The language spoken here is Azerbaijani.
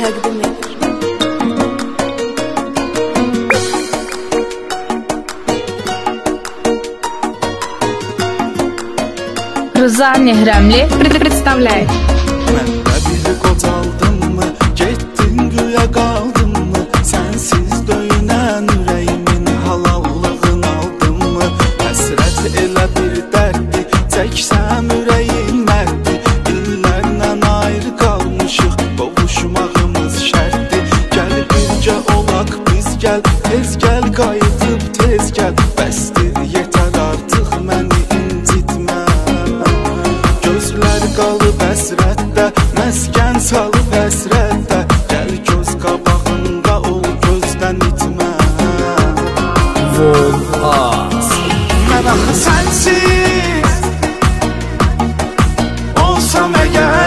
так думаешь? Рузанне Гремли представляет. gəl, tez gəl qayıtıb tez gəl Bəsdir yetər artıq məni incitmə Gözlər qalıb əsrətdə, məskən salıb əsrətdə Gəl göz qabağında ol gözdən itmə Vol As Mən axı sənsiz Olsam əgər